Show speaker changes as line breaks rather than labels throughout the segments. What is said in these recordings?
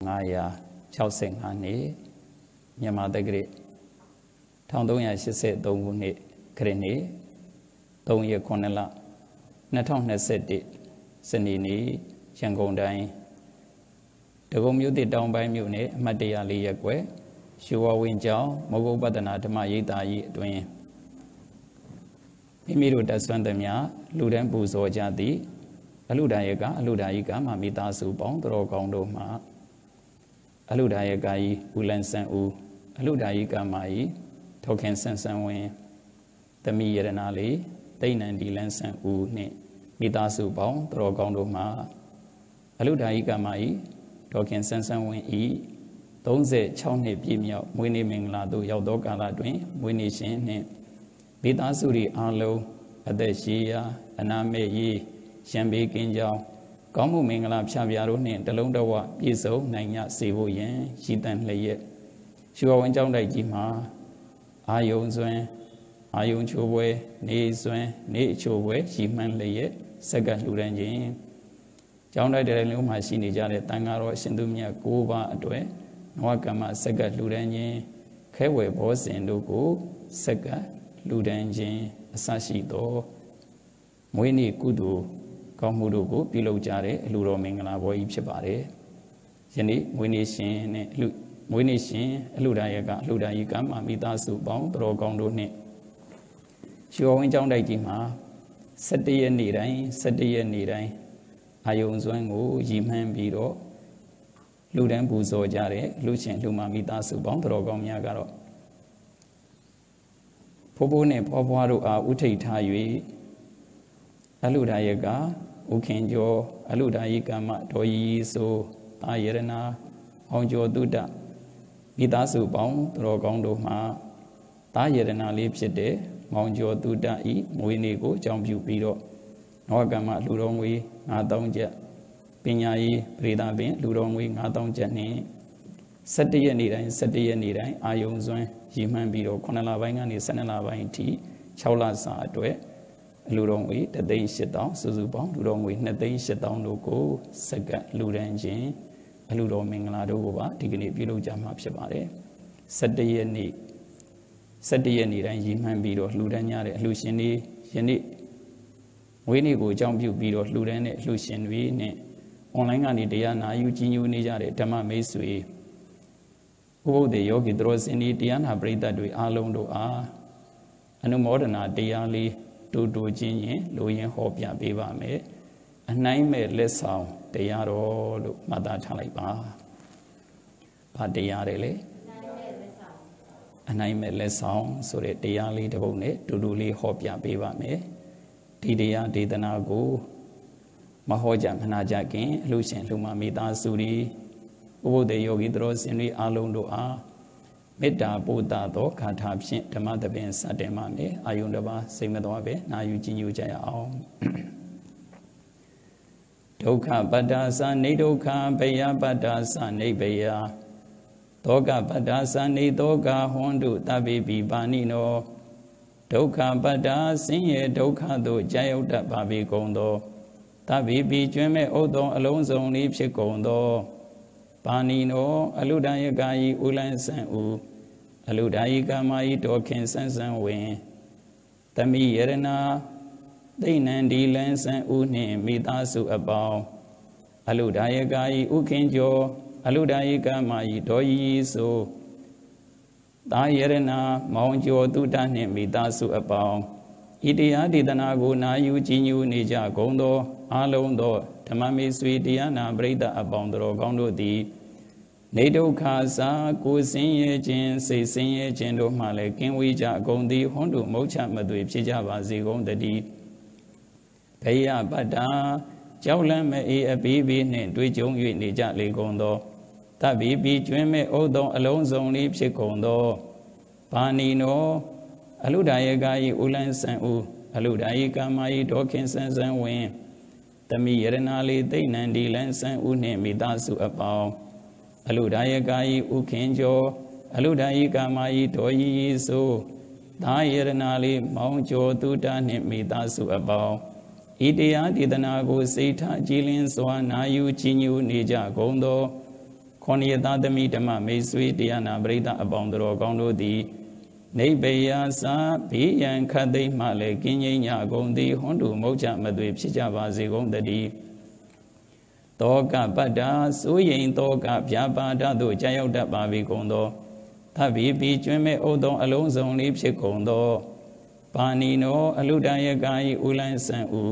565နှစ်မြန်မာတက္ကရာ1383ခုနှစ်ခရစ်နှစ်3ရက်9လ2021စနေနေ့ရန်ကုန်တိုင်းဒဂုံမြို့တစ်တောင်ပိုင်းမြို့နယ်အမှတ်တရလေးရက်ွယ်ရွှေဝဝင်းကျောင်းမဂုတ်ပဒနာဓမ္မရိပ်သာကြီးအတွင်မိမိတို့တဆွမ်းသမျှလူတန်းပူဇော်ကြသည်အလူဒါယကအလူဒါယိကမမိသားစုပေါင်းတော်ကောင်းတို့မှ အလူဒါယကဤဦးလန်ဆန်ဦးအလူဒါယိကမဤထောခင်ဆန်ဆန်ဝင်းတမိယရနာလေးတိတ်နန်ဒီလန်ဆန်ဦးနှင့်မိသားစုပေါင်းတော်ကောင်းတို့မှအလူဒါယိကမဤထောခင်ဆန်ဆန်ဝင်းဤ36နှစ်ပြည့်မြောက်မွေးနေ့မင်္ဂလာသို့ရောက်သောကာလတွင်မွေးနေ့ရှင်နှင့်မိသားစု၏အားလုံးအသက်ရှိရာအနာမဲ့ရေးရံပေးကင်းကြောင်း ကောင်းမှုမင်္ဂလာဖြာပြတို့နှင့်တလုံးတဝပြည့်စုံနိုင်ညစေဖို့ယင်ရည်တန်လျက်ရွှေဝန်ကျောင်းတိုက်ကြီးမှာအာယုံစွမ်းအာယုံချိုးပွဲနေစွမ်းနေအချိုးပွဲရည်မှန်းလျက်စက္ကလှူဒန်းခြင်းကျောင်းတိုက်တဲ့လုံးမှာရှိနေကြတဲ့တန်ဃာတော်အရှင်သူမြတ်၉ပါးအတွေ့နဝကမ္မစက္ကလှူဒန်းခြင်းခဲဝယ်ဘောဇင်တို့ကိုစက္ကလှူဒန်းခြင်းအစရှိသောမွေးနေ့ကုသိုလ် ကောင်းမှုတို့ကိုပြုလုပ်ကြတဲ့အလှတော်မင်္ဂလာပွဲကြီးဖြစ်ပါတယ်။ယနေ့မွေးနေ့ရှင်နဲ့အလှမွေးနေ့ရှင်အလှဒါရကအလှဒါယီကမမိသားစုပေါင်းတော်ကောင်းတို့နှင့်ရွှေဝင်းကျောင်းတိုက်ကြီးမှာ17ရက်နေ့တိုင်း17ရက်နေ့တိုင်းအာယုံစွမ်းကိုရည်မှန်းပြီးတော့လူတန်းပူဇော်ကြတဲ့လူရှင်လူမမိသားစုပေါင်းတော်ကောင်းများကတော့ဖိုးဖိုးနဲ့ဖွားဖွားတို့အားဥထိတ်ထား၍အလှဒါယက ဥခင်ကျော်အလုဒာယိကမဒေါ်ရီဆိုအာယရဏအောင်ကျော်တုဒမိသားစုပေါင်းတော်ကောင်းတို့မှာတာယရဏလေးဖြစ်တဲ့မောင်ကျော်တုဒဤမွေးနေ့ကိုအကြောင်းပြုပြီးတော့နောကမ္မလူတော်ငွေ9000ကျပ်ပညာရေးပရိသပင်လူတော်ငွေ9000ကျပ်နဲ့17ရက်နေ့တိုင်း17ရက်နေ့တိုင်းအာယုံစွမ်းရည်မှန်းပြီးတော့9လပိုင်းကနေ12လပိုင်းအထိ6လစာအတွက်အ လူတော်ငွေတသိန်း8000စုစုပေါင်းလူတော်ငွေ2သိန်း8000တို့ကိုစက္ကန့်လူဒန်းခြင်းအလူတော်မင်္ဂလာတို့ကိုပါဒီကနေ့ပြုလုပ်ကြမှာဖြစ်ပါတယ်17ရက်နေ့17ရက်နေ့တိုင်းရည်မှန်းပြီးတော့လှူဒန်းကြတဲ့အလှရှင်တွေယနေ့ဝေးနေ့ကိုအကြောင်းပြုပြီးတော့လှူဒန်းတဲ့အလှရှင်တွေနဲ့အွန်လိုင်းကနေတရားနာယူကြီးညိုနေကြတဲ့ဓမ္မမိတ်ဆွေဥပုဒ်တေယောဂီသူတော်စင်ဒီတရားနာပရိသတ်တွေအားလုံးတို့အားအနုမောဒနာတရားလေး တူတူချင်းရင်လိုရင်းဟောပြပေးပါမယ်အနှိုင်းမဲ့လက်ဆောင်တရားတော်လို့မှတ်သားထားလိုက်ပါဘာတရားတွေလဲအနှိုင်းမဲ့လက်ဆောင်ဆိုတဲ့တရားလေးတစ်ပုဒ်နဲ့တူတူလေးဟောပြပေးပါမယ်ဒီတရားဒေသနာကိုမဟောကြမနာကြခင်အလို့ရှင်လှူမမိသားစုတွေဥပုဒေယောဂီသူတော်စင်တွေအားလုံးတို့အား မေတ္တာပို့တာသောဂါထာဖြင့်ဓမ္မသဘင်စတင်မှမယ်အာယုန်တစ်ပါးစိတ်မသွားပဲနာယူကြည်ညိုကြရအောင်ဒုက္ခပတ္တာသနေဒုက္ခဘယပတ္တာသနေဘယသောကပတ္တာသနေသောကဟွန်တုတပိပိပါဏိနောဒုက္ခပတ္တာဆင်းရဲဒုက္ခသို့ကြာရောက်တတ်ပါပေကုန်သောတပိပိကျွမ်းမဲ့ဥဒ္ဒောအလုံးစုံလေးဖြစ်ကုန်သောပါဏိနောအလုဒယကာယီဥလန်းဆန်ဦး အလုဒာယိကာမယီတော်ခင်ဆန်းဆန်းဝင်တမိယရဏသိဏန်ဒီလန်းဆန်းဦးနှင့်မိသားစုအပေါင်းအလုဒာယကာယီဥခင်ကျော်အလုဒာယိကာမယီတော်ယီဆိုသာယရဏမောင်ကျော်တုတနှင့်မိသားစုအပေါင်းဤတရားဒေသနာကိုနာယူကြည်ညိုနေကြကုန်သောအလုံးသောဓမ္မမေဆွေတရားနာပရိသတ်အပေါင်းတော်ကောင်းတို့သည် နေဒုက္ခစာကိုစင်းရဲခြင်းစိတ်စင်းရဲခြင်းတို့မှလည်းကင်းဝေးကြအကုန်သည်ဟွန်းတို့မုတ်ချမသွေဖြစ်ကြပါစေကုန်တည်းဘေယပတ္တာကြောက်လန့်မဲ့အေးအပီးပီးနှင့်တွေးကြုံ၍နေကြလေကုန်သောတပ္ပိပိကျွင်းမဲ့ဩသောအလုံးစုံလေးဖြစ်ကုန်သောဘာနီနောအလုဒာယကာယီဥလန်းဆန်ဦးအလုဒာယီကာမယီဒေါခင်ဆန်ဆန်ဝင်တမိယရနာလေးသိမ့်နံဒီလန်းဆန်ဦးနှင့်မိသားစုအပေါင်း အလုဒာယကာယီဥခင်ကျော်အလုဒာယီကာမယီဒေါ်ယီဆိုသာယရနာလေးမောင်ကျော်သူတာနှင့်မိသားစုအပေါင်းဤတရားဒေသနာကိုစိတ်ထားကြည်လင်းစွာနာယူကြည်ညိုနေကြကုန်သောခွန်ရသားသမီးဓမ္မမေဆွေတရားနာပရိသတ်အပေါင်းတော်ကောင်းတို့သည်နိဗ္ဗေယသာဘေးရန်ခတ်သိမ်းမှလည်းကင်းငြိမ်းကြကုန်သည်ဟွန်းတူမုတ်ချမသွေဖြစ်ကြပါစေကုန်တည်း တောကပတ္တာစိုးရင်တောကဗျာပါဒသို့ကြာရောက်တတ်ပါပြီကုန်သောသဗ္ဗေပိကျွမ်းမဲ့ဩသောအလုံးစုံလေးဖြစ်ကုန်သောပါဏီနောအလုဒယကာယဥလိုင်းဆန်ဥ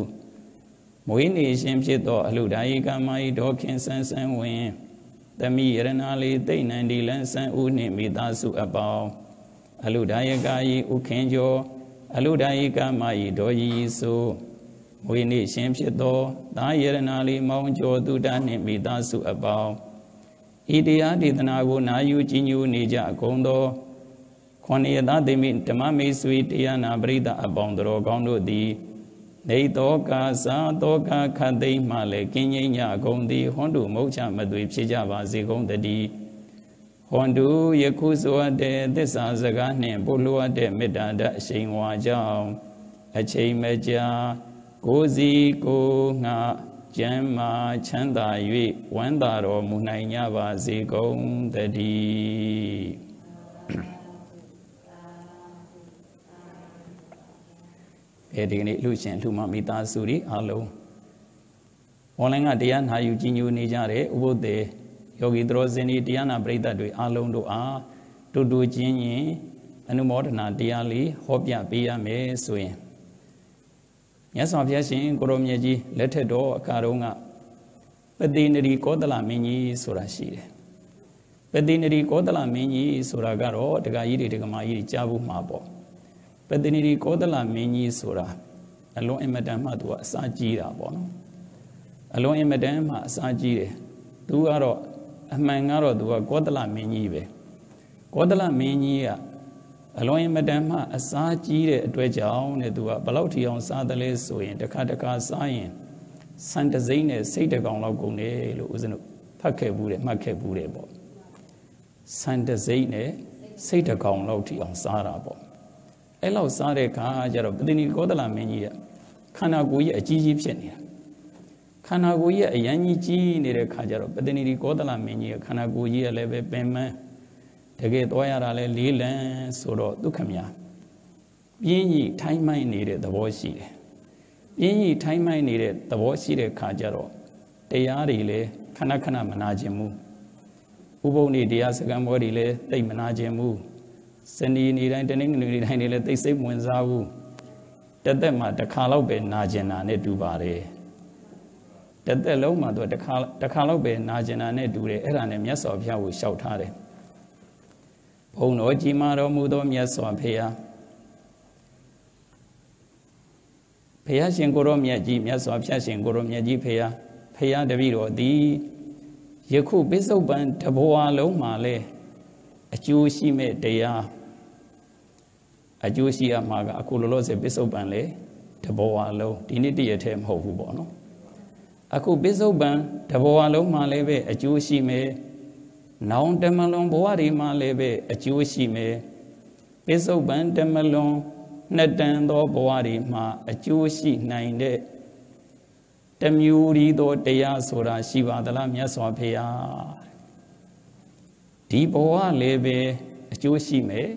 မွေးနေရှင်ဖြစ်သောအလုဒယကာမဤဒေါခင်ဆန်းဆန်းဝင်တမိရဏလေးတိတ်နန္ဒီလန်းဆန်းဥနှင့်မိသားစုအပေါင်းအလုဒယကာယဥခင်ကျော်အလုဒယကာမဤဒေါယီဆို မွေးနေရှင်ဖြစ်သောသာယရဏလေးမောင်ကျော်သူတနှင့်မိသားစုအပေါင်းဤတရားဒေသနာကိုနာယူကြည်ညိုနေကြကုန်သောခွန်ရသသိမိဓမ္မမေဆွေတရားနာပရိသအပေါင်းတော်ကောင်းတို့သည်နေတောကာသာတောကာခတ်သိမ့်မှလည်းကင်းငိမ့်ညကုန်သည်ဟွန်တုမုတ်ချမသွေဖြစ်ကြပါစေကုန်တည်းဟွန်တုယခုဆိုအပ်တဲ့သစ္စာစကားနှင့်ပို့လိုအပ်တဲ့မေတ္တာဓာတ်အရှိန်ဝါကြောင့်အချိန်မကြာ ကိုယ်စီကိုငါကျမ်းမာချမ်းသာ၍ဝမ်းသာတော်မူနိုင်ကြပါစေကုန်တည်းအဲဒီကနေ့လူရှင်လူမမိသားစုတွေအားလုံးအွန်လိုင်းကတရားနာယူကြီးညိုနေကြတဲ့ဥပုသေယောဂီသရောစင်ဒီတရားနာပရိသတ်တွေအားလုံးတို့အားတူတူချင်းရင်အနုမောဒနာတရားလေးဟောပြပေးရမယ်ဆိုရင် မြတ်စွာဘုရားရှင်ကိုရောမြတ်ကြီးလက်ထက်တော်အခါတုန်းကပတိနရီကောသလမင်းကြီးဆိုတာရှိတယ်ပတိနရီကောသလမင်းကြီးဆိုတာကတော့ဒကာကြီးတွေဒကာမကြီးတွေကြားဖို့မှာပေါ့ပတ္တိနီကောသလမင်းကြီးဆိုတာအလွန်အင်မတန်မှသူကအစာကြီးတာပေါ့နော်အလွန်အင်မတန်မှအစာကြီးတယ်သူကတော့အမှန်ကတော့သူကကောသလမင်းကြီးပဲကောသလမင်းကြီးက အလွန်အင်မတန်မှအစာကြီးတဲ့အတွက်ကြောင့်တဲ့သူကဘလောက်ထီအောင်စားတယ်လဲဆိုရင်တစ်ခါတစ်ခါစားရင်စံတစိမ့်နဲ့စိတ်တကောင်လောက်ကုန်တယ်လို့ဦးဇင်းတို့ဖတ်ခဲ့ဘူးတယ်မှတ်ခဲ့ဘူးတယ်ပေါ့စံတစိမ့်နဲ့စိတ်တကောင်လောက်ထီအောင်စားတာပေါ့အဲ့လောက်စားတဲ့အခါကျတော့ပတိနီကောသလမင်းကြီးကခန္ဓာကိုယ်ကြီးအကြီးကြီးဖြစ်နေတာခန္ဓာကိုယ်ကြီးအရန်ကြီးကြီးနေတဲ့ခါကျတော့ပတိနီကောသလမင်းကြီးကခန္ဓာကိုယ်ကြီးကလည်းပဲပင်မ တကယ်သွားရတာလဲလေးလံဆိုတော့ဒုက္ခမြပြင်းကြီးထိုင်းမိုင်းနေတဲ့သဘောရှိတယ်ပြင်းကြီးထိုင်းမိုင်းနေတဲ့သဘောရှိတဲ့ခါကျတော့တရားတွေလည်းခဏခဏမနာခြင်းမူဥပုံနေတရားစကံဘောတွေလည်းတိတ်မနာခြင်းမူစနေနေတိုင်းတနေ့နေ့တိုင်းနေလဲသိစိတ်ဝင်စားဘူးတသက်မှာတစ်ခါလောက်ပဲနာကျင်တာနဲ့တူပါတယ်တသက်လုံးမှာသူတစ်ခါတစ်ခါလောက်ပဲနာကျင်တာနဲ့တူတယ်အဲ့ဒါနဲ့မြတ်စွာဘုရားကိုလျှောက်ထားတယ် ဘုံတော်ကြီးမာတော်မူသောမြတ်စွာဘုရားဖះရှင်ကိုရောမြတ်ကြီးမြတ်စွာဘုရားရှင်ကိုရောမြတ်ကြီးဖះဖះတပည့်တော်သည်ယခုပိဿုပန်တဘဝလုံးမှာလဲအကျိုးရှိမဲ့တရားအကျိုးရှိရမှာကအခုလောလောဆယ်ပစ္စုပန်လေတဘောဝလုံးဒီနေ့တည့်ရထဲမဟုတ်ဘူးပေါ့နော်အခုပစ္စုပန်တဘောဝလုံးမှာလည်းပဲအကျိုးရှိမယ် နောင်တမလွန်ဘဝတွေမှာလည်းပဲအကျိုးရှိမယ်ပစ္စုပန်တမလွန်နှစ်တန်သောဘဝတွေမှာအကျိုးရှိနိုင်တဲ့တမျိုးရီသောတရားဆိုတာရှိပါသလားမြတ်စွာဘုရားဒီဘဝလည်းပဲအကျိုးရှိမယ်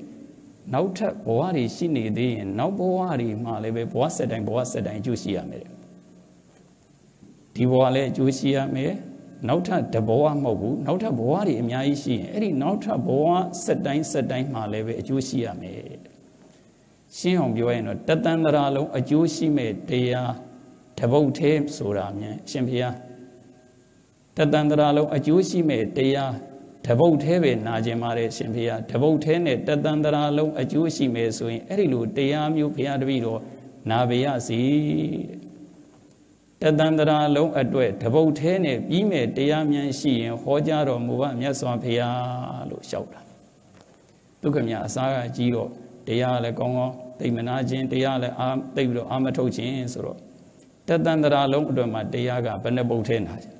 နောက်ထပ်ဘဝတွေရှိနေသေးရင်နောက်ဘဝတွေမှာလည်းပဲဘဝဆက်တိုင်းဘဝဆက်တိုင်းအကျိုးရှိရမယ်ဒီဘဝလည်းအကျိုးရှိရမယ် နောက်ထပ်တဘဝမဟုတ်ဘူးနောက်ထပ်ဘဝတွေအများကြီးရှိရင်အဲ့ဒီနောက်ထပ်ဘဝဆက်တိုင်းဆက်တိုင်းမှာလည်းပဲအကျိုးရှိရမယ်ရှင်းအောင်ပြောရရင်တော့တတန်တရာလုံးအကျိုးရှိမဲ့တရားတပုတ်သေးဆိုတာမြန်ရှင်ဖေဟာတတန်တရာလုံးအကျိုးရှိမဲ့တရားတပုတ်သေးပဲနာကျင်ပါတယ်ရှင်ဖေဟာတပုတ်သေးနဲ့တတန်တရာလုံးအကျိုးရှိမယ်ဆိုရင်အဲ့ဒီလိုတရားမျိုးဘုရားတပည့်တော်နာပေရစီတ တန်တရာလုံးအတွက်တပုတ်သေးနဲ့ပြီးမဲ့တရားမြန်ရှိရင်ဟောကြားတော်မူပါမြတ်စွာဘုရားလို့လျှောက်တာဒုက္ခမြအစားကကြီးတော့တရားလည်းကောင်းကောင်းသိမနာခြင်းတရားလည်းအာသိပြီးတော့အာမထုတ်ခြင်းဆိုတော့တတန်တရာလုံးအတွက်မှာတရားကဘယ်နှပုတ်သေးနာခြင်း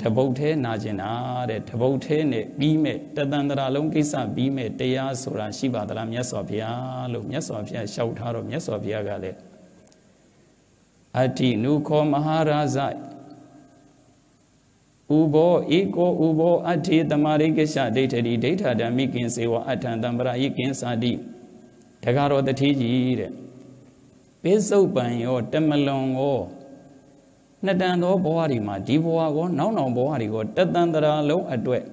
တပုတ်သေးနာကျင်တာတဲ့တပုတ်သေးနဲ့ပြီးမဲ့တတန်တရာလုံးကိစ္စပြီးမဲ့တရားဆိုတာရှိပါသလားမြတ်စွာဘုရားလို့မြတ်စွာဘုရားလျှောက်ထားတော့မြတ်စွာဘုရားကလည်း အတ္တိနုခောမဟာရာဇဥဘောဧကောဥဘောအဋ္ဌေတမရိကိရှဒိဋ္ဌတိဒိဋ္ဌဓမ္မိကင်စေဝအထံတံပရယိကင်စာတိတကားတော်တတိကြီးတဲ့ပိစုတ်ပံရောတမလွန်ရောနှစ်တန်သောဘဝတွေမှာဒီဘဝကောနောက်နောက်ဘဝတွေကောတတန်တရာလုံးအတွက်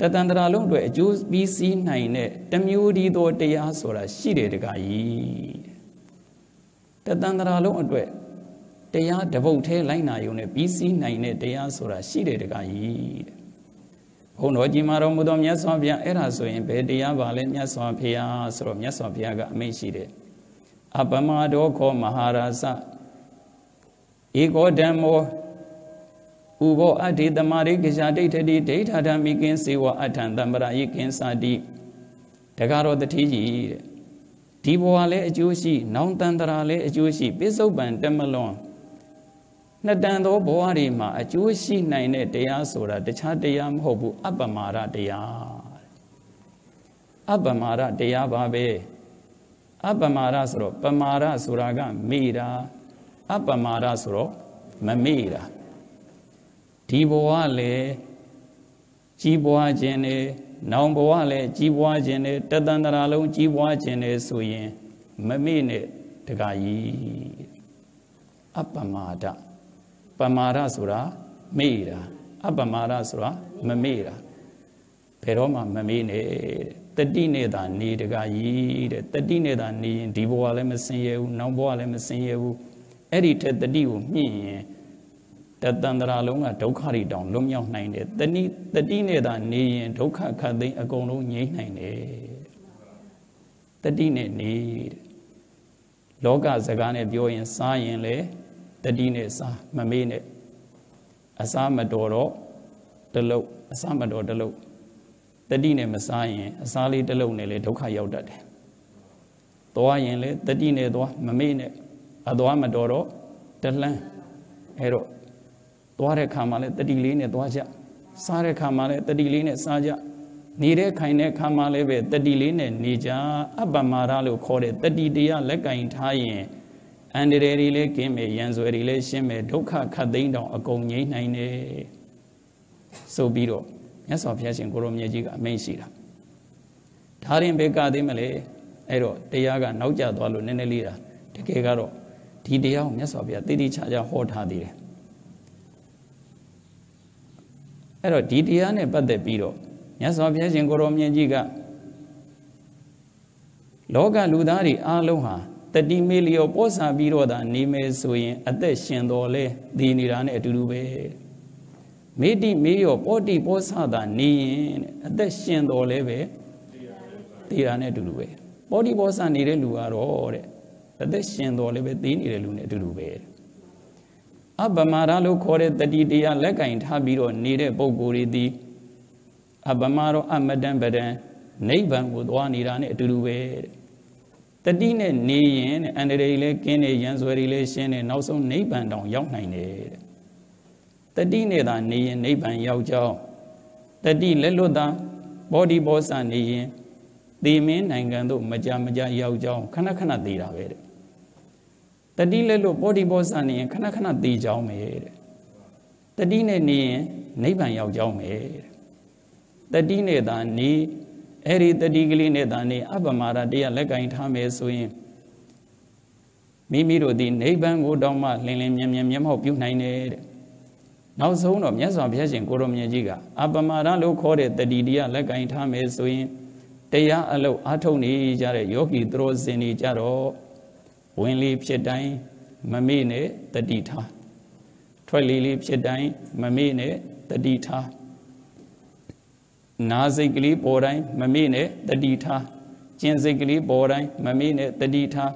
တတန်တရာလုံးအတွက်အကျိုးပြီးစီးနိုင်တဲ့တမျိုးဒီသောတရားဆိုတာရှိတယ်တကားကြီး တတန်တရာလုံးအတွက်တရားတပုတ်သေးလိုက်နာယုံနဲ့ပြီးစီးနိုင်တဲ့တရားဆိုတာရှိတယ်တကားကြီးတဲ့ဘုန်းတော်ကြီးမာတော်မူသောမြတ်စွာဘုရားအဲ့ဒါဆိုရင်ဘယ်တရားပါလဲမြတ်စွာဘုရားဆိုတော့မြတ်စွာဘုရားကအမိန့်ရှိတယ်အပမဒောခောမဟာရာဇဧကောဓမ္မောဥဘောအဋ္ဌိတမရိကရှာဒိဋ္ဌတိဒိဋ္ဌဓမ္မိကင်းစေဝအထံတံပရယိကင်းစာတိတကားတော်တတိကြီးတဲ့ ဒီဘဝလည်းအကျိုးရှိ နောင်တန်တရာလည်းအကျိုးရှိပိစုတ်ပံတမလွန်နှစ်တန်သောဘဝတွေမှာအကျိုးရှိနိုင်တဲ့တရားဆိုတာတခြားတရားမဟုတ်ဘူးအပ္ပမာရတရားအပ္ပမာရတရားပါပဲအပ္ပမာရဆိုတော့ပမာရဆိုတာကမေ့တာအပ္ပမာရဆိုတော့မမေ့တာဒီဘဝလည်းကြီးပွားခြင်းနဲ့ နောင်ဘဝလည်းကြီးပွားခြင်းနဲ့တတန်တရာလုံးကြီးပွားခြင်းနဲ့ဆိုရင်မမေ့နဲ့တခါကြီးအပ္ပမာဒပမာဒဆိုတာမေ့တာအပမာဒဆိုတာမမေ့တာဘယ်တော့မှမမေ့နဲ့တတိနဲ့သာနေတကကြီးတဲ့တတိနဲ့သာနေရင်ဒီဘဝလည်းမစင်ရဘူးနောက်ဘဝလည်းမစင်ရဘူးအဲ့ဒီထက်တတိကိုမြင့်ရင် တတန္တရာလုံးကဒုက္ခတွေတောင်လွတ်မြောက်နိုင်တယ်တတိတတိနဲ့သာနေရင်ဒုက္ခခတ်သိမ်းအကုန်လုံးငြိမ်းနိုင်တယ်တတိနဲ့နေတဲ့လောကစကားနဲ့ပြောရင်စားရင်လေတတိနဲ့စားမမေးနဲ့အစားမတော်တော့တလုတ်အစားမတော်တလုတ်တတိနဲ့မစားရင်အစားလေးတလုတ်နဲ့လေဒုက္ခရောက်တတ်တယ်သွားရင်လေတတိနဲ့သွားမမေ့နဲ့အသွားမတော်တော့တလှမ်းအဲ့တော့ သွားတဲ့ခါမှာလည်းတတိလေးနဲ့သွားကြစားတဲ့ခါမှာလည်းတတိလေးနဲ့စားကြနေတဲ့ခိုင်တဲ့ခါမှာလည်းပဲတတိလေးနဲ့နေကြအပ္ပမာရလို့ခေါ်တဲ့တတိတရားလက်ကင်ထားရင်အန္တရာယ်တွေလည်းကင်းမယ်ရန်ဆွဲတွေလည်းရှင်းမယ်ဒုက္ခခတ်သိမ်းတောင်အကုန်ငြိမ်းနိုင်တယ်ဆိုပြီးတော့မြတ်စွာဘုရားရှင်ကိုရောမြတ်ကြီးကအမိန့်ရှိတာဒါရင်ဘက်ကသေးမလဲအဲ့တော့တရားကနောက်ကျသွားလို့နည်းနည်းလေးတာတကယ်ကတော့ဒီတရားကိုမြတ်စွာဘုရားတည်တည်ချာချာဟောထားသေးတယ် အဲ့တော့ဒီတရားနဲ့ပတ်သက်ပြီးတော့မြတ်စွာဘုရားရှင်ကိုရောမြတ်ကြီးကလောကလူသားတွေအားလုံးဟာတတိမေလျောပေါ်စာပြီးတော့သာနေမယ်ဆိုရင် အသက်ရှင်တော်လဲဒီနေတာနဲ့အတူတူပဲမေတိမေယောပောတိပောဆသာနေရင်အသက်ရှင်တော်လဲပဲသိတာနဲ့အတူတူပဲပောတိပောဆနေတဲ့လူကတော့တဲ့အသက်ရှင်တော်လဲပဲသိနေတဲ့လူနဲ့အတူတူပဲ အပမာရလို့ခေါ်တဲ့တတိတရားလက်ကင်ထားပြီးတော့နေတဲ့ပုံကိုယ်တွေသည်အပမာရောအမတံပဒံနိဗ္ဗာန်ကိုသွားနေတာနဲ့အတူတူပဲတတိနဲ့နေရင်အန္တရာယ်လည်းကင်းနေရန်ဆွဲတွေလည်းရှင်းနေနောက်ဆုံးနိဗ္ဗာန်တောင်ရောက်နိုင်တယ်တတိနဲ့သာနေရင်နိဗ္ဗာန်ရောက်ကြောင်းတတိလက်လွတ်သာဘောဓိဘောဆနေရင်သေမင်းနိုင်ငံတို့မကြမကြရောက်ကြောင်းခဏခဏသေးတာပဲတဲ့ တတိလက်လွတ်ဘောဓိဘောဆနေရင်ခဏခဏသေးကြောင်းပဲတဲ့တတိနဲ့နေရင်နိဗ္ဗာန်ရောက်ကြောင်းပဲတဲ့တတိနဲ့သာနေအဲ့ဒီတတိကလေးနဲ့သာနေအပမရတရားလက်ကင်ထားမယ်ဆိုရင်မိမိတို့ဒီနိဗ္ဗာန်ကိုတောင်းမှလင်းလင်းမြဲမြဲမျက်မှောက်ပြုနိုင်တယ်တဲ့နောက်ဆုံးတော့မြတ်စွာဘုရားရှင်ကိုရောမြတ်ကြီးကအပမရလို့ခေါ်တဲ့တတိတရားလက်ကင်ထားမယ်ဆိုရင်တရားအလုတ်အားထုတ်နေကြတဲ့ယောဂီသူတော်စင်တွေကြတော့ ဝင်လေဖြစ်တိုင်းမမေ့နဲ့တတိထားထွက်လေလေးဖြစ်တိုင်းမမေ့နဲ့တတိထားနာစိတ်ကလေးပေါ်တိုင်းမမေ့နဲ့တတိထားကျင်စိတ်ကလေးပေါ်တိုင်းမမေ့နဲ့တတိထား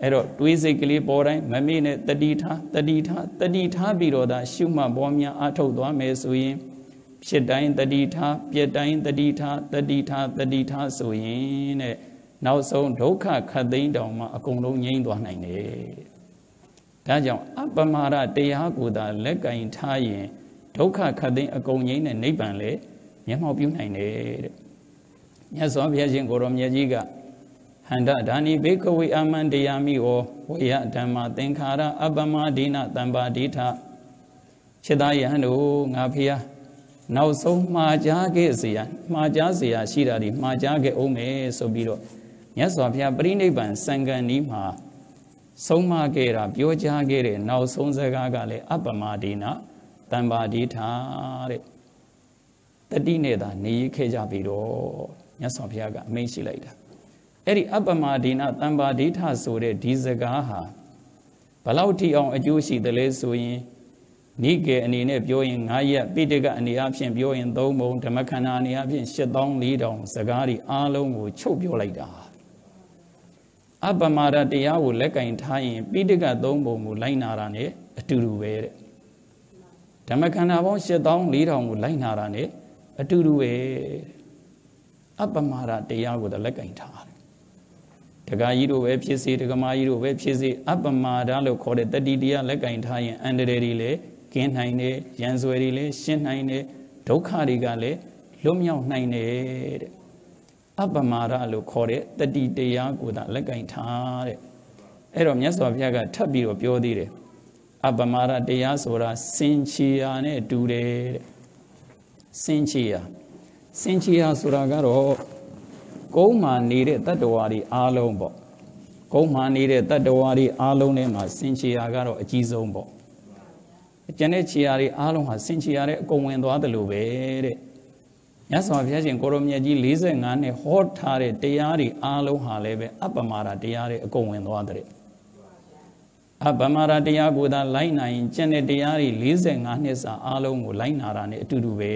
အဲ့တော့တွေးစိတ်ကလေးပေါ်တိုင်းမမေ့နဲ့တတိထားတတိထားတတိထားပြီးတော့ဒါရှုမှတ်ပေါ်များအထုတ်သွားမယ်ဆိုရင်ဖြစ်တိုင်းတတိထားပြက်တိုင်းတတိထားတတိထားတတိထားဆိုရင်တဲ့ နောက်ဆုံးဒုက္ခခတ်သိမ်းတောင်မှအကုန်လုံးငြိမ်းသွားနိုင်တယ်ဒါကြောင့်အပမာရတရားကိုသာလက်ကင်ထားရင်ဒုက္ခခတ်သိမ်းအကုန်ငြိမ်းတဲ့နိဗ္ဗာန်လေမျက်မှောက်ပြုနိုင်တယ်တဲ့မြတ်စွာဘုရားရှင်ကိုရောမြတ်ကြီးကဟန္တဒါနိဘေကဝေအမန္တရားမိဩဝေယဓမ္မသင်္ခါရအပမဒိနတံပါဒိဋ္ဌ ခြေသားယဟန်တို့ငါဖះနောက်ဆုံးမှားကြားခဲ့เสียမှားကြားเสียရှိတာဒီမှားကြားခဲ့အောင်မယ်ဆိုပြီးတော့ မြတ်စွာဘုရားပြိဋိဘံစံကန်ဤမှာဆုံးမခဲ့တာပြောကြားခဲ့တဲ့နောက်ဆုံးစကားကလည်းအပ္ပမဒေနတမ္ပါတိထာတဲ့တတိနဲ့သာနေရခဲ့ကြပြီတော့မြတ်စွာဘုရားကအမိန့်ရှိလိုက်တာအဲ့ဒီအပ္ပမဒေနတမ္ပါတိထာဆိုတဲ့ဒီစကားဟာဘလောက်ထိအောင်အကျိုးရှိတယ်လဲဆိုရင်နိကေအနေနဲ့ပြောရင်9ရက်ပိဋကအနေအချင်းပြောရင်3ပုံဓမ္မခန္ဓာအနေအချင်း7400စကားတွေအားလုံးကိုချုပ်ပြောလိုက်တာ အပမာဒတရားကိုလက်ကင်ထားရင်ပိဋက3ပုံကိုလိုက်နာတာ ਨੇ အတူတူပဲတဲ့ဓမ္မခန္ဓာပေါင်း7400ကိုလိုက်နာတာ ਨੇ အတူတူပဲအပမာဒတရားကိုလက်ကင်ထားတယ်တက္ကကြီးတို့ပဲဖြစ်စေတက္ကမကြီးတို့ပဲဖြစ်စေအပမာဒလို့ခေါ်တဲ့တတိတရားလက်ကင်ထားရင်အန္တရာယ်တွေလည်းကင်းနိုင်တယ်ရန်ဆွဲတွေလည်းရှင်းနိုင်တယ်ဒုက္ခတွေကလည်းလွတ်မြောက်နိုင်တယ်တဲ့ အပမာဒလို့ခေါ်တဲ့တတိတရားကိုသာလက်ကင်ထားတဲ့အဲ့တော့မြတ်စွာဘုရားကထပ်ပြီးတော့ပြောသေးတယ်အပမာဒတရားဆိုတာစင်ချီယာနဲ့တူတယ်တဲ့စင်ချီယာစင်ချီယာဆိုတာကတော့ကုန်းမှာနေတဲ့တတ္တဝါတွေအားလုံးပေါ့ကုန်းမှာနေတဲ့တတ္တဝါတွေအားလုံးထဲမှာစင်ချီယာကတော့အကြီးဆုံးပေါ့ကျန်တဲ့ခြေရာတွေအားလုံးဟာစင်ခြေရာတဲ့အကုန်ဝင်သွားတယ်လို့ပဲတဲ့ မြတ်စွာဘုရားရှင်ကိုရောမြတ်ကြီး45နှစ်ဟောထားတဲ့တရားတွေအားလုံးဟာလည်းပဲအပ္ပမာဒတရားတွေအကုန်ဝင်သွားတဲ့အပ္ပမာဒတရားကိုသာလိုက်နိုင်ရင်ကျန်တဲ့တရားတွေ45နှစ်စာအားလုံးကိုလိုက်နာတာ ਨੇ အတူတူပဲ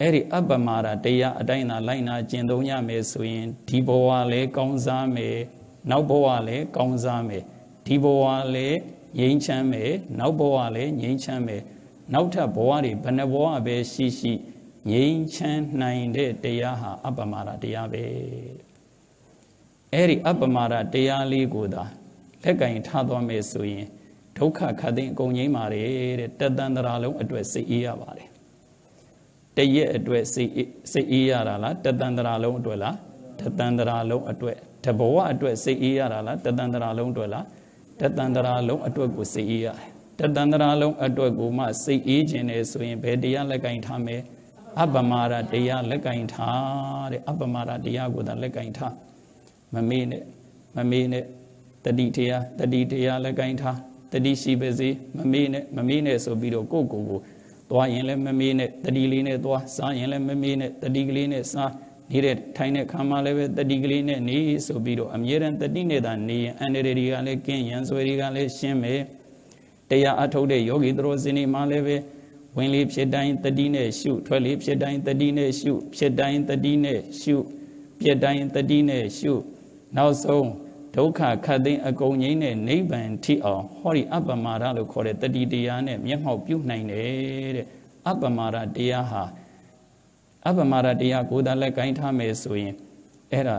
အဲ့ဒီအပ္ပမာဒတရားအတိုင်းသာလိုက်နာကျင့်သုံးရမယ်ဆိုရင်ဒီဘဝလည်းကောင်းစားမယ်နောက်ဘဝလည်းကောင်းစားမယ်ဒီဘဝလည်းငြိမ်းချမ်းမယ်နောက်ဘဝလည်းငြိမ်းချမ်းမယ် နောက်ထပ်ဘဝတွေဘယ်နှဘဝပဲရှိရှိငြိမ်းချမ်းနိုင်တဲ့တရားဟာအပ္ပမရတရားပဲအဲ့ဒီအပ္ပမရတရားလေးကိုသာလက်ကင်ထားသွားမယ်ဆိုရင်ဒုက္ခခတ်သိမ်းအကုန်ငြိမ်းပါတယ်တဲ့တတန်တရာလုံးအတွက်စိတ်အေးရပါတယ်တရက်အတွက်စိတ်စိတ်အေးရတာလားတတန်တရာလုံးအတွက်လားတတန်တရာလုံးအတွက်တဘဝအတွက်စိတ်အေးရတာလားတတန်တရာလုံးအတွက်လားတတန်တရာလုံးအတွက်ကိုစိတ်အေးရတယ် တတန်တရာလုံးအတွက်ကိုမှစိတ်အေးခြင်းနဲ့ဆိုရင်ဘယ်တရားလက်ကင်ထားမယ်အပမာရတရားလက်ကင်ထားတဲ့အပမာရတရားကိုသာလက်ကင်ထားမမေ့နဲ့မမေ့နဲ့တတိတရားတတိတရားလက်ကင်ထားတတိရှိပါစေမမေ့နဲ့မမေ့နဲ့ဆိုပြီးတော့ကိုယ့်ကိုယ်ကိုသွားရင်လည်းမမေ့နဲ့တတိလေးနဲ့သွားစားရင်လည်းမမေ့နဲ့တတိကလေးနဲ့စားနေတဲ့ထိုင်တဲ့ခံမှလည်းပဲတတိကလေးနဲ့နေဆိုပြီးတော့အမြဲတမ်းတတိနဲ့သာနေရင်အန္တရာယ်တွေကလည်းကင်းရန်ဆွဲတွေကလည်းရှင်းမယ် တရားအထုတ်တဲ့ယောဂီသူတော်စင်တွေမှလည်းပဲဝင်လေဖြစ်တိုင်းတတိနဲ့ရှုထွက်လေဖြစ်တိုင်းတတိနဲ့ရှုဖြစ်တိုင်းတတိနဲ့ရှုပြက်တိုင်းတတိနဲ့ရှုနောက်ဆုံးဒုက္ခခတ်သိမ်းအကုန်ငိမ့်တဲ့နိဗ္ဗာန်ထိအောင်ဟောဒီအပ္ပမာဒလို့ခေါ်တဲ့တတိတရားနဲ့မျက်မှောက်ပြုနိုင်တယ်တဲ့အပ္ပမာဒတရားဟာအပမာဒတရားကိုယ်သာလက်ကင်ထားမယ်ဆိုရင်အဲ့ဒါ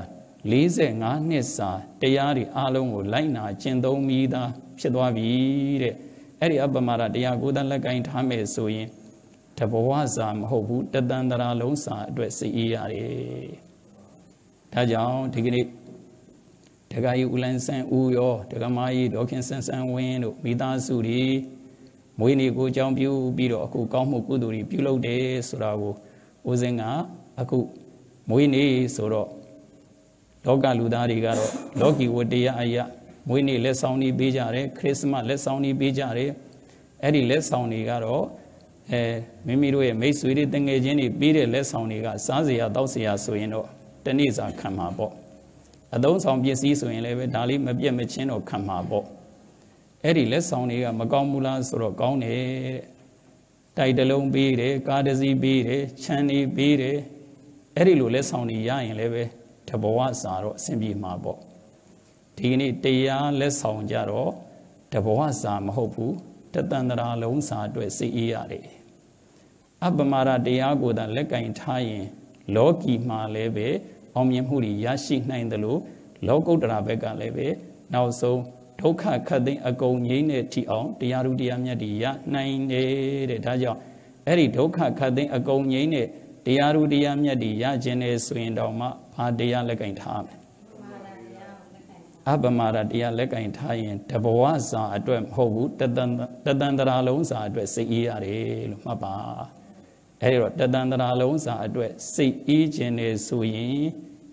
45နှစ်စာတရားတွေအလုံးကိုလိုက်နာကျင့်သုံးမိသားဖြစ်သွားပြီတဲ့ အဲ့ဒီအပမာဒတရားကိုယ်သာလက်ကင်ထားမယ်ဆိုရင်တဘဝစာမဟုတ်ဘူးတတန်တရာလုံးစာအတွက်စိတ်အေးရတယ်ဒါကြောင့်ဒီကနေ့တက္ကကြီးဦးလန်းဆန်းဦးရောတက္ကမကြီးဒေါခင်ဆန်းဆန်းဝင်းတို့မိသားစုတွေမွေးနေ့ကိုအကြောင်းပြုပြီးတော့အခုကောင်းမှုကုသိုလ်တွေပြုလုပ်တယ်ဆိုတာကိုဦးစင်းကအခုမွေးနေ့ဆိုတော့လောကလူသားတွေကတော့လောကီဝတရားအရာ မွေးနေ့လက်ဆောင်တွေပေးကြတယ်ခရစ်စမတ်လက်ဆောင်တွေပေးကြတယ်အဲ့ဒီလက်ဆောင်တွေကတော့အဲမိမိတို့ရဲ့မိတ်ဆွေတွေတငယ်ချင်းတွေပေးတဲ့လက်ဆောင်တွေကစားစရာတောက်စရာဆိုရင်တော့တနေ့စာခံမှာပေါ့အသုံးဆောင်ပစ္စည်းဆိုရင်လည်းပဲဒါလေးမပြတ်မချင်းတော့ခံမှာပေါ့အဲ့ဒီလက်ဆောင်တွေကမကောင်းဘူးလားဆိုတော့ကောင်းတယ်တဲ့တိုက်တလုံးပေးတယ်ကားတစ်စီးပေးတယ်ခြံနေပေးတယ်အဲ့ဒီလိုလဲဆောင်နေရရင်လည်းပဲတဘဝစာတော့အဆင်ပြေမှာပေါ့ ဒီကနေ့တရားလက်ဆောင်ကြတော့တဘဝစာမဟုတ်ဘူးတတန်တရာလုံးစာအတွက်စိတ်အေးရတယ်အပမာရတရားကိုသာလက်ကင်ထားရင် လောကီမှာလည်းပဲအောင်မြင်မှုတွေရရှိနိုင်တယ်လို့လောကုတ္တရာဘက်ကလည်းပဲနောက်ဆုံးဒုက္ခခတ်သိမ်းအကုန်ငြိမ့်တဲ့ထိအောင်တရားဓုတရားမြတ်တွေရနိုင်တယ်တဲ့ဒါကြောင့်အဲ့ဒီဒုက္ခခတ်သိမ်းအကုန်ငြိမ့်တဲ့တရားဓုတရားမြတ်တွေရခြင်းနဲ့ဆိုရင်တော့မှဘာတရားလက်ကင်ထားမယ် အပမာဒတရားလက်ကင်ထားရင်တဘဝစာအတွက်မဟုတ်ဘူးတတန်တတန်တရာလုံးစာအတွက်စိတ်အေးရတယ်လို့မှတ်ပါအဲဒီတော့တတန်တရာလုံးစာအတွက်စိတ်အေးခြင်းနေဆိုရင်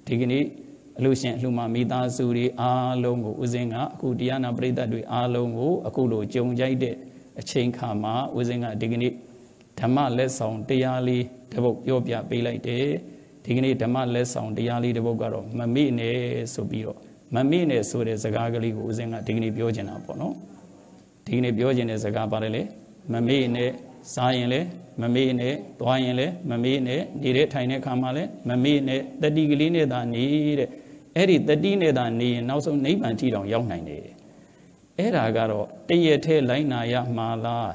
ဒီကနေ့အလို့ရှင်အလှမမိသားစုတွေအားလုံးကိုဦးစင်းကအခုတရားနာပရိသတ်တွေအားလုံးကိုအခုလိုကြုံကြိုက်တဲ့အချိန်ခါမှာဦးစင်းကဒီကနေ့ဓမ္မလက်ဆောင်တရားလေးတစ်ပုဒ်ပြောပြပေးလိုက်တယ်ဒီကနေ့ဓမ္မလက်ဆောင်တရားလေးတစ်ပုဒ်ကတော့မမေ့နဲ့ဆိုပြီးတော့ မမေ့နဲ့ဆိုတဲ့စကားကလေးကိုဦးစင်းကဒီကနေ့ပြောချင်တာပေါ့နော်ဒီကနေ့ပြောချင်တဲ့စကားပါတယ်လေမမေ့နဲ့စားရင်လည်းမမေ့နဲ့သွားရင်လည်းမမေ့နဲ့နေတဲ့ထိုင်တဲ့ခါမှာလည်းမမေ့နဲ့တတိကလေးနဲ့သာနေတဲ့အဲ့ဒီတတိနဲ့သာနေရင်နောက်ဆုံးနိဗ္ဗာန်ထိတောင်ရောက်နိုင်တယ်အဲ့ဒါကတော့တရထဲလိုက်နာရမှာလား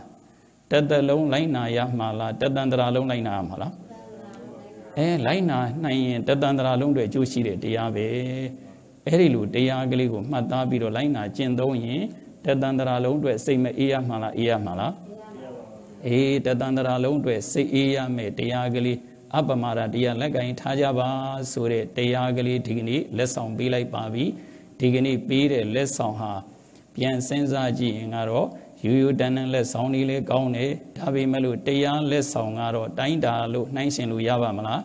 တသက်လုံးလိုက်နာရမှာလားတတန်တရာလုံးလိုက်နာရမှာလားအဲလိုက်နာနိုင်ရင်တတန်တရာလုံးတွေအကျိုးရှိတဲ့တရားပဲ အဲ့ဒီလိုတရားကလေးကိုမှတ်သားပြီးတော့လိုက်နာကျင့်သုံးရင်တတန်တရာလုံးတွေစိတ်မအေးရမှာလားအေးရမှာလားအေးတတန်တရာလုံးတွေစိတ်အေးရမယ်တရားကလေးအပမာဒတရားလက်ကင်ထားကြပါဆိုတဲ့တရားကလေးဒီကနေ့လက်ဆောင်ပေးလိုက်ပါပြီဒီကနေ့ပေးတဲ့လက်ဆောင်ဟာပြန်စဉ်းစားကြည့်ရင်ကတော့ယူယူတန်တန်လက်ဆောင်လေးလေးကောင်းတယ်ဒါပေမဲ့လို့တရားလက်ဆောင်ကတော့တိုင်းတာလို့နှိုင်းရှင်လို့ရပါမလား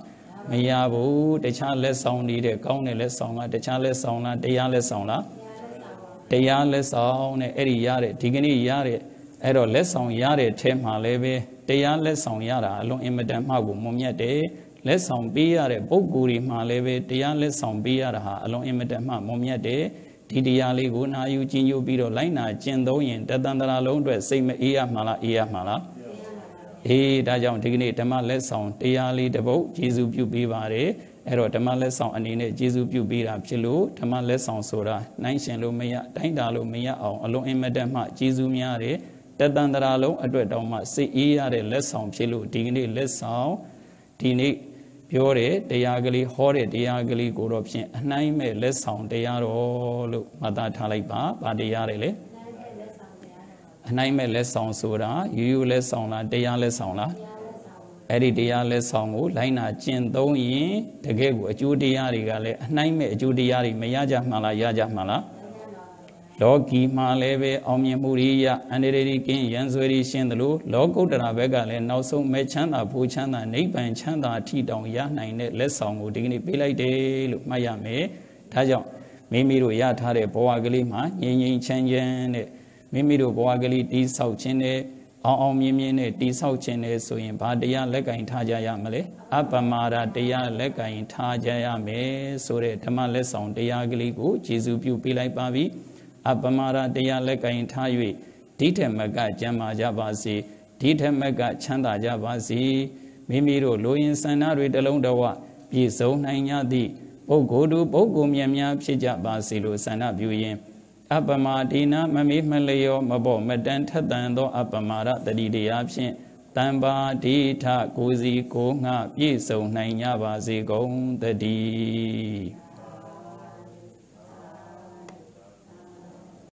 မရဘူးတခြားလက်ဆောင်နေတဲ့ကောင်းတဲ့လက်ဆောင်ကတခြားလက်ဆောင်လားတရားလက်ဆောင်လားတရားလက်ဆောင်နဲ့အဲ့ဒီရတဲ့ဒီကနေ့ရတဲ့အဲ့တော့လက်ဆောင်ရတဲ့ထဲမှာလည်းပဲတရားလက်ဆောင်ရတာအလွန်အင်မတန်မှကိုမွန်မြတ်တယ်လက်ဆောင်ပေးရတဲ့ပုဂ္ဂိုလ်တွေမှာလည်းပဲတရားလက်ဆောင်ပေးရတာဟာအလွန်အင်မတန်မှမွန်မြတ်တယ်ဒီတရားလေးကိုနာယူကျင့်ကြိုးပြီးတော့လိုက်နာကျင့်သုံးရင်တသန္တရာလုံးအတွက်စိတ်မအေးရမှာလားအေးရမှာလား အေးဒါကြောင့်ဒီကနေ့ဓမ္မလက်ဆောင်တရားလေးတစ်ပုဒ်ကျေစုပြုပေးပါတယ်အဲ့တော့ဓမ္မလက်ဆောင်အနေနဲ့ကျေစုပြုပေးတာဖြစ်လို့ဓမ္မလက်ဆောင်ဆိုတာနိုင်ရှင်လို့မရတိုင်းတာလို့မရအောင်အလုံးအင်မတန်မှကျေစုများတယ်တသန္တရာလုံးအတွက်တောင်မှစိတ်အေးရတဲ့လက်ဆောင်ဖြစ်လို့ဒီကနေ့လက်ဆောင်ဒီနေ့ပြောတဲ့တရားကလေးဟောတဲ့တရားကလေးကိုတော့ဖြင့်အနှိုင်းမဲ့လက်ဆောင်တရားတော်လို့မှတ်သားထားလိုက်ပါဗာတရားတွေလေ အနှိုင်းမဲ့လက်ဆောင်ဆိုတာယူယူလက်ဆောင်လားတရားလက်ဆောင်လားအဲ့ဒီတရားလက်ဆောင်ကိုလိုင်းနာကျင့်သုံးရင်တကယ်ကိုအကျိုးတရားတွေကလည်းအနှိုင်းမဲ့အကျိုးတရားတွေမရကြမှလားရကြမှလားလောကီမှာလည်းပဲအောင်မြင်မှုရိယအန္တရာယ်ကင်းရန်ဆွေရီရှင်းသလိုလောကုတ္တရာဘက်ကလည်းနောက်ဆုံးမဲ့ချမ်းသာဘူချမ်းသာနိဗ္ဗာန်ချမ်းသာအထိတောင်ရနိုင်တဲ့လက်ဆောင်ကိုဒီကနေ့ပေးလိုက်တယ်လို့မှတ်ရမယ်။ဒါကြောင့်မိမိတို့ရထားတဲ့ဘဝကလေးမှာငြိမ်ငြိမ်ချမ်းချမ်းနဲ့ မိမိတို့ဘဝကလေးတိဆောက်ခြင်းနဲ့အောင်အောင်မြင်မြင်နဲ့တိဆောက်ခြင်းနဲ့ဆိုရင်ဘာတရားလက်ကင်ထားကြရမလဲအပမာဒတရားလက်ကင်ထားကြရမယ်ဆိုတဲ့ဓမ္မလက်ဆောင်တရားကလေးကိုကျေစုပြုပေးလိုက်ပါပြီ။အပမာရတရားလက်ကင်ထား၍ဒီထက်မကကျမ်းမာကြပါစေဒီထက်မကချမ်းသာကြပါစေမိမိတို့လိုရင်ဆန္ဒတွေတလုံးတဝပြည့်စုံနိုင်ကြသည့်ပုဂ္ဂိုလ်တို့ပုဂ္ဂိုလ်မြတ်များဖြစ်ကြပါစေလို့ဆန္ဒပြုရင် အပမဒိနာမမေးမလျောမဘောမတန်ထက်တန်သော အပမာရတတိတရားဖြင့်တံပါဒိဋ္ဌကိုစီကိုငှပြည့်စုံနိုင်ကြပါစေကုန်တည်း